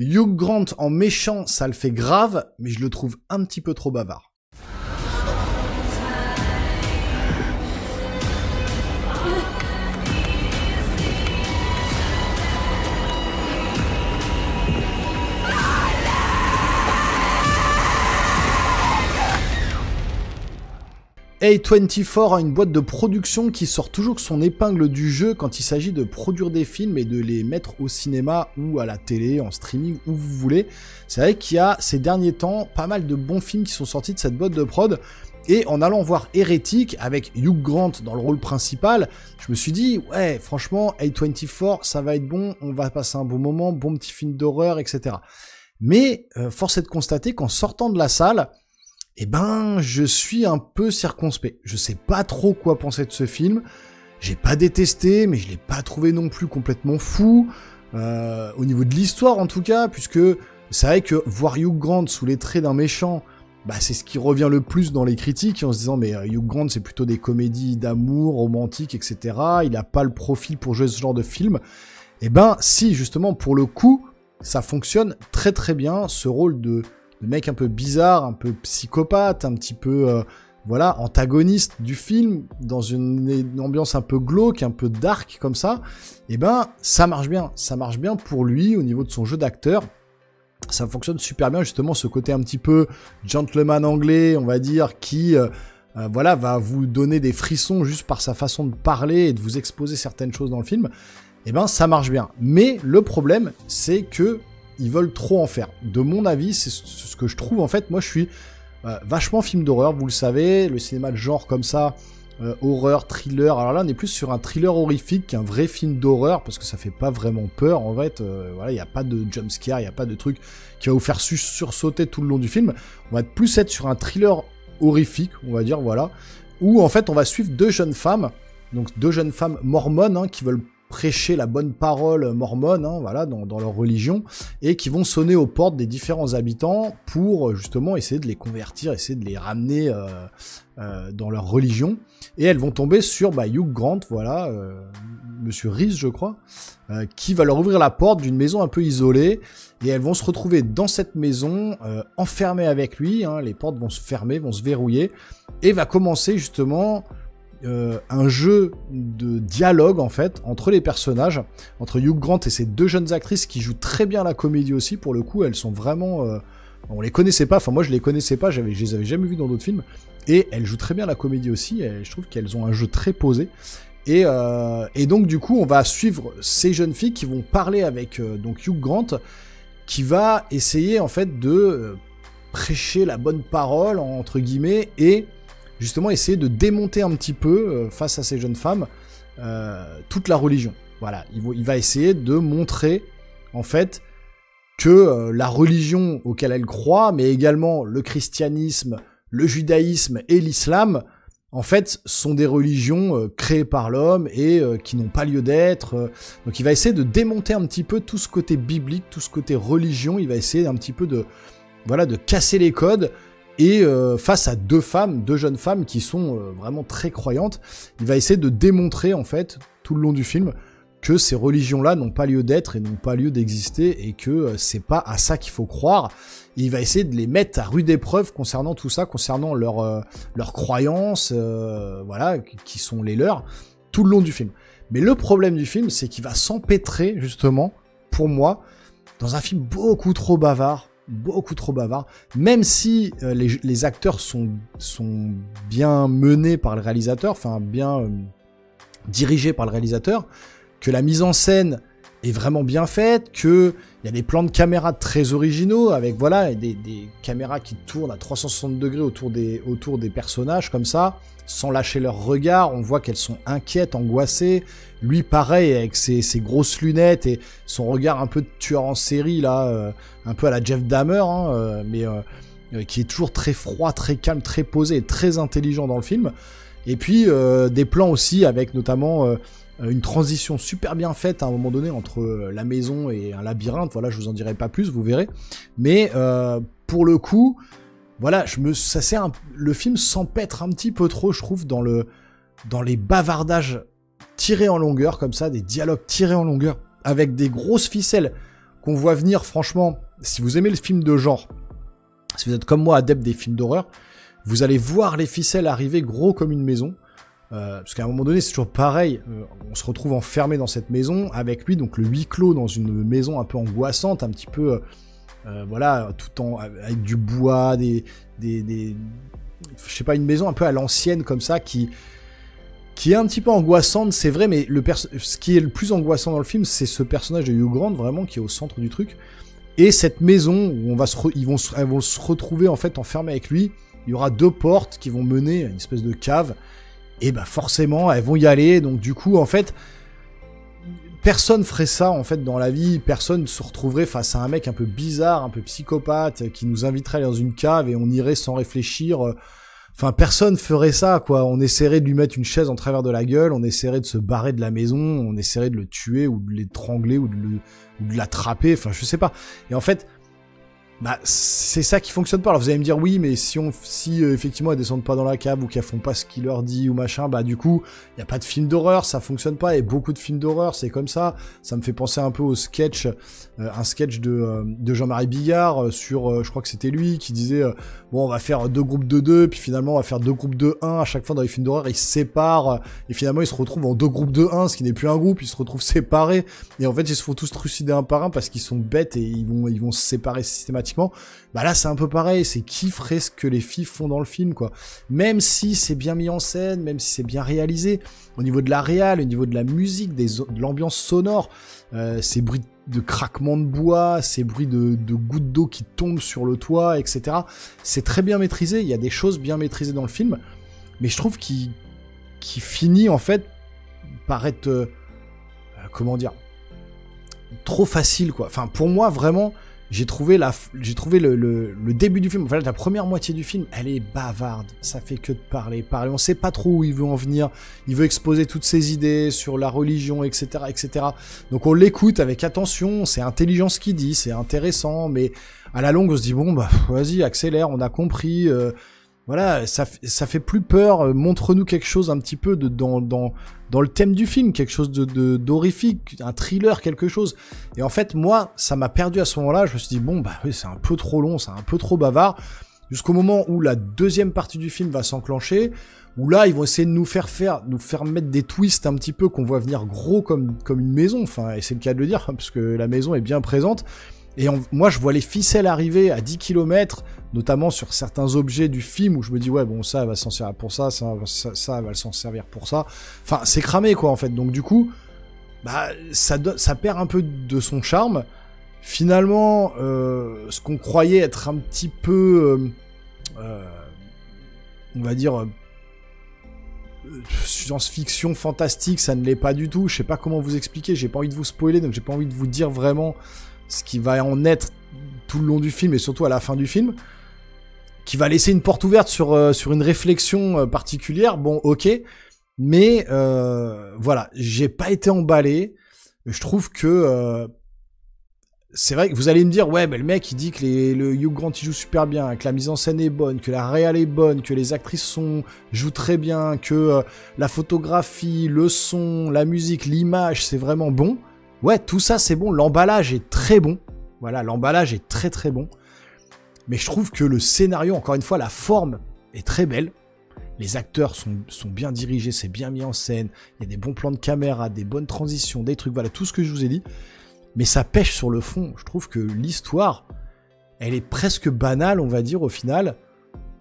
Hugh Grant en méchant, ça le fait grave, mais je le trouve un petit peu trop bavard. A24 a une boîte de production qui sort toujours son épingle du jeu quand il s'agit de produire des films et de les mettre au cinéma ou à la télé, en streaming, où vous voulez. C'est vrai qu'il y a ces derniers temps pas mal de bons films qui sont sortis de cette boîte de prod. Et en allant voir Hérétique avec Hugh Grant dans le rôle principal, je me suis dit, ouais, franchement, A24, ça va être bon, on va passer un bon moment, bon petit film d'horreur, etc. Mais euh, force est de constater qu'en sortant de la salle, eh ben, je suis un peu circonspect. Je sais pas trop quoi penser de ce film. J'ai pas détesté, mais je l'ai pas trouvé non plus complètement fou. Euh, au niveau de l'histoire, en tout cas, puisque c'est vrai que voir Hugh Grant sous les traits d'un méchant, bah, c'est ce qui revient le plus dans les critiques, en se disant, mais euh, Hugh Grant, c'est plutôt des comédies d'amour, romantiques, etc. Il a pas le profil pour jouer ce genre de film. Eh ben, si, justement, pour le coup, ça fonctionne très très bien, ce rôle de le mec un peu bizarre, un peu psychopathe, un petit peu euh, voilà antagoniste du film dans une, ambiance un peu glauque, un peu dark comme ça, et eh ben ça marche bien, ça marche bien pour lui au niveau de son jeu d'acteur. Ça fonctionne super bien justement ce côté un petit peu gentleman anglais, on va dire, qui euh, euh, voilà va vous donner des frissons juste par sa façon de parler et de vous exposer certaines choses dans le film. Et eh ben ça marche bien. Mais le problème, c'est que ils veulent trop en faire. De mon avis, c'est ce que je trouve en fait. Moi, je suis euh, vachement film d'horreur, vous le savez, le cinéma de genre comme ça, euh, horreur, thriller. Alors là, on est plus sur un thriller horrifique qu'un vrai film d'horreur parce que ça fait pas vraiment peur. En fait, euh, voilà, il n'y a pas de jump scare, il n'y a pas de truc qui va vous faire sursauter tout le long du film. On va plus être sur un thriller horrifique, on va dire, voilà, où en fait, on va suivre deux jeunes femmes, donc deux jeunes femmes mormones hein, qui veulent prêcher la bonne parole mormone, hein, voilà, dans, leur religion, et qui vont sonner aux portes des différents habitants pour justement essayer de les convertir, essayer de les ramener euh, euh, dans leur religion. Et elles vont tomber sur bah, Hugh Grant, voilà, euh, Monsieur Reese, je crois, qui va leur ouvrir la porte d'une maison un peu isolée, et elles vont se retrouver dans cette maison, enfermées avec lui. Hein, les portes vont se fermer, vont se verrouiller, et va commencer justement euh, un jeu de dialogue en fait entre les personnages, entre Hugh Grant et ces deux jeunes actrices qui jouent très bien la comédie aussi. Pour le coup, elles sont vraiment, euh, on les connaissait pas. Enfin moi je les connaissais pas, je les avais jamais vues dans d'autres films. Et elles jouent très bien la comédie aussi. Et je trouve qu'elles ont un jeu très posé. Et, euh, et, donc du coup, on va suivre ces jeunes filles qui vont parler avec donc Hugh Grant, qui va essayer en fait de prêcher la bonne parole entre guillemets et justement essayer de démonter un petit peu, euh, face à ces jeunes femmes, euh, toute la religion. Voilà, il, va essayer de montrer, en fait, que euh, la religion auquel elle croit, mais également le christianisme, le judaïsme et l'islam, en fait, sont des religions créées par l'homme et qui n'ont pas lieu d'être. donc il va essayer de démonter un petit peu tout ce côté biblique, tout ce côté religion, il va essayer un petit peu de voilà de casser les codes et euh, face à deux femmes, deux jeunes femmes qui sont euh, vraiment très croyantes, il va essayer de démontrer en fait tout le long du film que ces religions-là n'ont pas lieu d'être et n'ont pas lieu d'exister et que euh, c'est pas à ça qu'il faut croire. il va essayer de les mettre à rude épreuve concernant tout ça, concernant leurs leurs croyances, voilà, qui sont les leurs, tout le long du film. Mais le problème du film, c'est qu'il va s'empêtrer justement, pour moi, dans un film beaucoup trop bavard, beaucoup trop bavard. Même si euh, les, acteurs sont, sont bien menés par le réalisateur, enfin bien euh, dirigés par le réalisateur, que la mise en scène est vraiment bien faite, que il y a des plans de caméra très originaux avec voilà des, caméras qui tournent à 360 degrés autour des autour des personnages comme ça, sans lâcher leur regard. On voit qu'elles sont inquiètes, angoissées. Lui, pareil, avec ses, ses, grosses lunettes et son regard un peu de tueur en série là, euh, un peu à la Jeff Dahmer, hein, euh, mais euh, qui est toujours très froid, très calme, très posé et très intelligent dans le film. Et puis des plans aussi avec notamment une transition super bien faite à un moment donné entre euh, la maison et un labyrinthe. Voilà, je vous en dirai pas plus, vous verrez. Mais euh, pour le coup, voilà, ça le film s'empêtre un petit peu trop, je trouve, dans le, dans les bavardages tirés en longueur comme ça, des dialogues tirés en longueur avec des grosses ficelles qu'on voit venir, franchement, si vous aimez le film de genre, si vous êtes comme moi adepte des films d'horreur, vous allez voir les ficelles arriver gros comme une maison. Euh, parce qu'à un moment donné, c'est toujours pareil. Euh, on se retrouve enfermé dans cette maison avec lui, donc le huis clos dans une maison un peu angoissante, un petit peu, euh, voilà, tout en avec du bois, des, des, je sais pas, une maison un peu à l'ancienne comme ça, qui qui est un petit peu angoissante, c'est vrai, mais le ce qui est le plus angoissant dans le film, c'est ce personnage de Hugh Grant vraiment qui est au centre du truc. Et cette maison où on va se ils vont elles vont se retrouver en fait enfermés avec lui. Il y aura deux portes qui vont mener à une espèce de cave et bah forcément elles vont y aller. Donc du coup en fait personne ferait ça en fait dans la vie, personne se retrouverait face à un mec un peu bizarre, un peu psychopathe qui nous inviterait dans une cave et on irait sans réfléchir. Enfin, personne ferait ça, quoi. On essaierait de lui mettre une chaise en travers de la gueule, on essaierait de se barrer de la maison, on essaierait de le tuer ou de l'étrangler ou de l'attraper. Enfin, je sais pas. Et en fait, bah, c'est ça qui fonctionne pas. Alors vous allez me dire oui, mais si on, si euh, effectivement elles descendent pas dans la cave ou qu'elles font pas ce qu'il leur dit ou machin, bah du coup il y a pas de film d'horreur, ça fonctionne pas. Et beaucoup de films d'horreur, c'est comme ça. Ça me fait penser un peu au sketch, euh, un sketch de, euh, de Jean-Marie Billard sur, je crois que c'était lui qui disait bon on va faire deux groupes de deux, puis finalement on va faire deux groupes de un. À chaque fois dans les films d'horreur ils se séparent et finalement ils se retrouvent en deux groupes de un, ce qui n'est plus un groupe, ils se retrouvent séparés. Et en fait ils se font tous trucider un par un parce qu'ils sont bêtes et ils vont ils vont se séparer systématiquement bah là c'est un peu pareil, c'est qui ferait ce que les filles font dans le film quoi. Même si c'est bien mis en scène, même si c'est bien réalisé, au niveau de la réal, au niveau de la musique, des, de l'ambiance sonore, euh, ces bruits de craquement de bois, ces bruits de, gouttes d'eau qui tombent sur le toit, etc. C'est très bien maîtrisé, il y a des choses bien maîtrisées dans le film, mais je trouve qu'il finit en fait par être... Euh, comment dire trop facile quoi. Enfin pour moi vraiment j'ai trouvé la, j'ai trouvé le, le, le, début du film, enfin la première moitié du film, elle est bavarde. Ça fait que de parler, parler. On sait pas trop où il veut en venir. Il veut exposer toutes ses idées sur la religion, etc., etc. Donc on l'écoute avec attention. C'est intelligent ce qu'il dit, c'est intéressant, mais à la longue on se dit bon bah vas-y accélère, on a compris. Euh, voilà, ça, ça fait plus peur. Euh, montre-nous quelque chose un petit peu de, dans, dans, dans le thème du film, quelque chose de d'horrifique, un thriller, quelque chose. Et en fait, moi, ça m'a perdu à ce moment-là. Je me suis dit bon bah oui, c'est un peu trop long, c'est un peu trop bavard. Jusqu'au moment où la deuxième partie du film va s'enclencher, où là ils vont essayer de nous faire faire, nous faire mettre des twists un petit peu qu'on voit venir gros comme comme une maison. Enfin, et c'est le cas de le dire, parce que la maison est bien présente. Et moi, je vois les ficelles arriver à 10 km, notamment sur certains objets du film où je me dis, ouais, bon, ça, elle va s'en servir pour ça, ça, ça va s'en servir pour ça. Enfin, c'est cramé, quoi, en fait. Donc, du coup, bah, ça, perd un peu de son charme. Finalement, euh, ce qu'on croyait être un petit peu, euh, euh on va dire, science-fiction fantastique, ça ne l'est pas du tout. Je sais pas comment vous expliquer, j'ai pas envie de vous spoiler, donc j'ai pas envie de vous dire vraiment ce qui va en être tout le long du film et surtout à la fin du film, qui va laisser une porte ouverte sur, euh, sur une réflexion euh, particulière. Bon, ok, mais euh, voilà, j'ai pas été emballé. Je trouve que c'est vrai que vous allez me dire, ouais, mais le mec il dit que les, le Hugh Grant il joue super bien, que la mise en scène est bonne, que la réal est bonne, que les actrices sont jouent très bien, que la photographie, le son, la musique, l'image, c'est vraiment bon. Ouais, tout ça c'est bon, l'emballage est très bon. Voilà, l'emballage est très très bon. Mais je trouve que le scénario, encore une fois, la forme est très belle. Les acteurs sont, bien dirigés, c'est bien mis en scène. Il y a des bons plans de caméra, des bonnes transitions, des trucs, voilà, tout ce que je vous ai dit. Mais ça pêche sur le fond. Je trouve que l'histoire, elle est presque banale, on va dire, au final,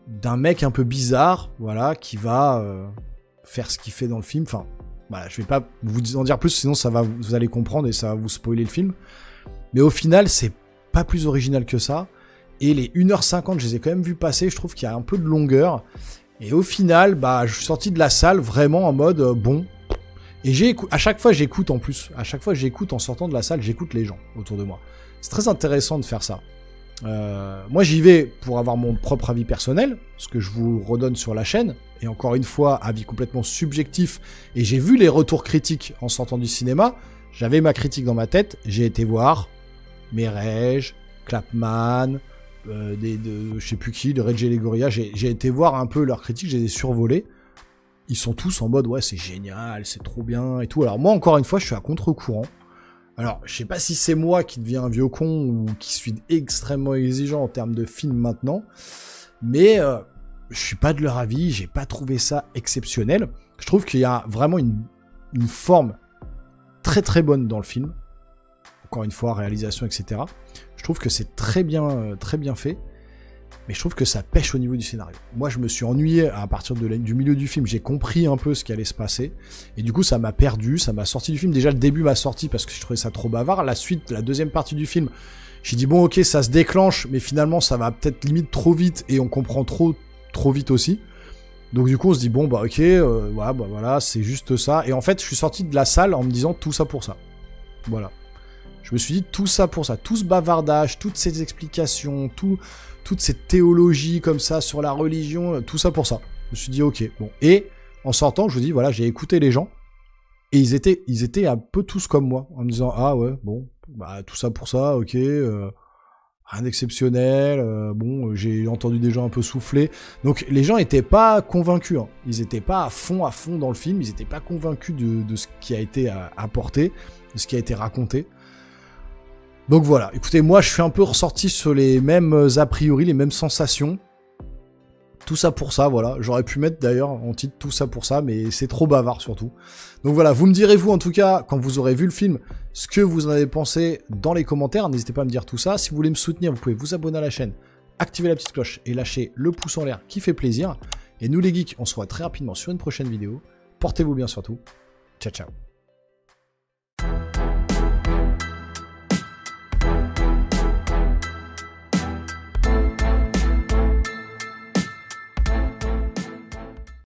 d'un mec un peu bizarre, voilà, qui va euh, faire ce qu'il fait dans le film. Enfin, voilà, je vais pas vous en dire plus, sinon ça va, vous allez comprendre et ça va vous spoiler le film. Mais au final, c'est pas plus original que ça. Et les 1h50, je les ai quand même vus passer, je trouve qu'il y a un peu de longueur. Et au final, bah, je suis sorti de la salle vraiment en mode euh, bon. Et à chaque fois j'écoute en plus, à chaque fois j'écoute en sortant de la salle, j'écoute les gens autour de moi. C'est très intéressant de faire ça. Euh, moi j'y vais pour avoir mon propre avis personnel, ce que je vous redonne sur la chaîne, et encore une fois, avis complètement subjectif, et j'ai vu les retours critiques en sortant du cinéma, j'avais ma critique dans ma tête, j'ai été voir Merege, Clapman, euh, des, de, je sais plus qui, de Red Legoria, j'ai été voir un peu leurs critiques, j'ai les survolés. Ils sont tous en mode ouais c'est génial, c'est trop bien et tout. Alors moi encore une fois je suis à contre-courant. Alors, je sais pas si c'est moi qui deviens un vieux con ou qui suis extrêmement exigeant en termes de film maintenant, mais euh, je suis pas de leur avis, j'ai pas trouvé ça exceptionnel. Je trouve qu'il y a vraiment une forme très très bonne dans le film. Encore une fois, réalisation, etc. Je trouve que c'est très bien, euh, très bien fait. Mais je trouve que ça pêche au niveau du scénario. Moi, je me suis ennuyé à partir du milieu du film. J'ai compris un peu ce qui allait se passer. Et du coup, ça m'a perdu, ça m'a sorti du film. Déjà, le début m'a sorti parce que je trouvais ça trop bavard. La suite, la deuxième partie du film, j'ai dit, bon, ok, ça se déclenche, mais finalement, ça va peut-être limite trop vite et on comprend trop, trop vite aussi. Donc du coup on se dit bon bah ok euh, bah voilà c'est juste ça et en fait je suis sorti de la salle en me disant tout ça pour ça voilà je me suis dit tout ça pour ça tout ce bavardage toutes ces explications tout toute cette théologie comme ça sur la religion euh, tout ça pour ça je me suis dit ok bon et en sortant je vous dis voilà j'ai écouté les gens et ils étaient ils étaient un peu tous comme moi en me disant ah ouais bon bah tout ça pour ça ok euh, rien d'exceptionnel. Euh, bon, j'ai entendu des gens un peu souffler. Donc les gens étaient pas convaincus. Hein. Ils étaient pas à fond, à fond dans le film. Ils étaient pas convaincus de, ce qui a été apporté, de ce qui a été raconté. Donc voilà. Écoutez, moi je suis un peu ressorti sur les mêmes euh, a priori, les mêmes sensations. Tout ça pour ça, voilà. J'aurais pu mettre d'ailleurs en titre tout ça pour ça, mais c'est trop bavard surtout. Donc voilà, vous me direz vous en tout cas, quand vous aurez vu le film, ce que vous en avez pensé dans les commentaires. N'hésitez pas à me dire tout ça. Si vous voulez me soutenir, vous pouvez vous abonner à la chaîne, activer la petite cloche et lâcher le pouce en l'air qui fait plaisir. Et nous les geeks, on se voit très rapidement sur une prochaine vidéo. Portez-vous bien surtout. Ciao ciao